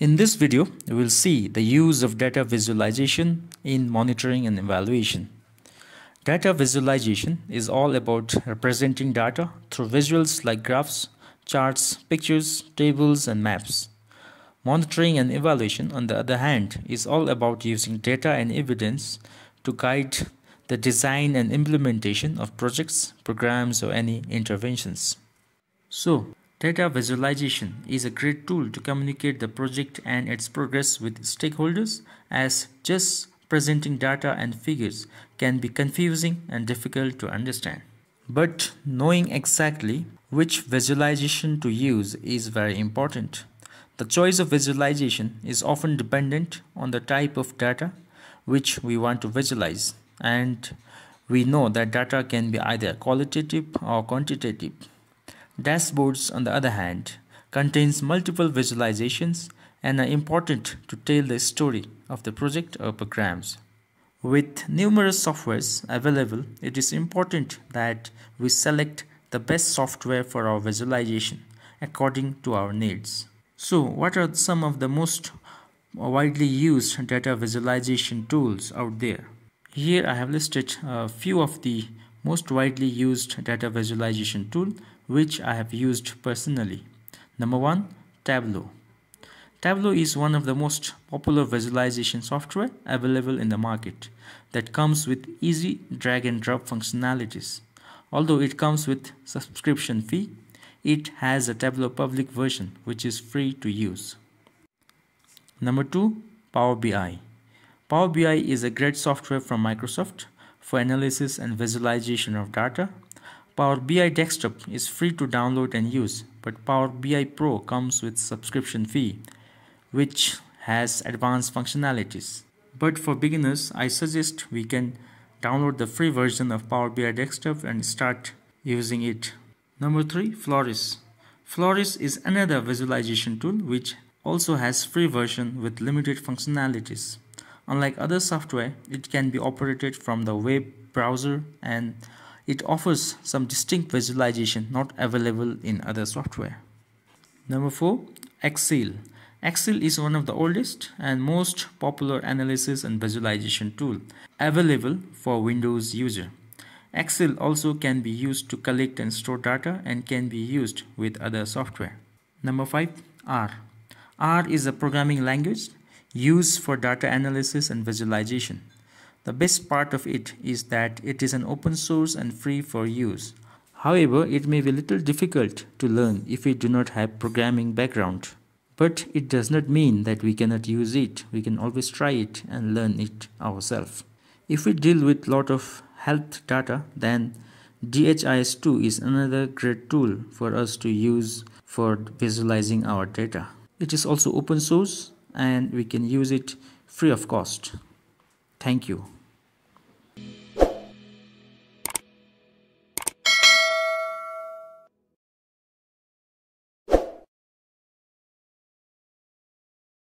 In this video, we will see the use of data visualization in monitoring and evaluation. Data visualization is all about representing data through visuals like graphs, charts, pictures, tables, and maps. Monitoring and evaluation, on the other hand, is all about using data and evidence to guide the design and implementation of projects, programs, or any interventions. So, Data visualization is a great tool to communicate the project and its progress with stakeholders as just presenting data and figures can be confusing and difficult to understand. But knowing exactly which visualization to use is very important. The choice of visualization is often dependent on the type of data which we want to visualize and we know that data can be either qualitative or quantitative. Dashboards, on the other hand, contains multiple visualizations and are important to tell the story of the project or programs. With numerous softwares available, it is important that we select the best software for our visualization according to our needs. So, what are some of the most widely used data visualization tools out there? Here I have listed a few of the most widely used data visualization tool which I have used personally. Number one, Tableau. Tableau is one of the most popular visualization software available in the market that comes with easy drag and drop functionalities. Although it comes with subscription fee, it has a Tableau public version which is free to use. Number 2, Power BI. Power BI is a great software from Microsoft for analysis and visualization of data Power BI Desktop is free to download and use, but Power BI Pro comes with subscription fee, which has advanced functionalities. But for beginners, I suggest we can download the free version of Power BI Desktop and start using it. Number 3. Flourish. Flourish is another visualization tool which also has free version with limited functionalities. Unlike other software, it can be operated from the web browser and it offers some distinct visualization not available in other software. Number 4. Excel. Excel is one of the oldest and most popular analysis and visualization tool available for Windows user. Excel also can be used to collect and store data and can be used with other software. Number 5. R. R is a programming language used for data analysis and visualization. The best part of it is that it is an open source and free for use. However, it may be a little difficult to learn if we do not have programming background. But it does not mean that we cannot use it. We can always try it and learn it ourselves. If we deal with lot of health data, then DHIS2 is another great tool for us to use for visualizing our data. It is also open source and we can use it free of cost. Thank you.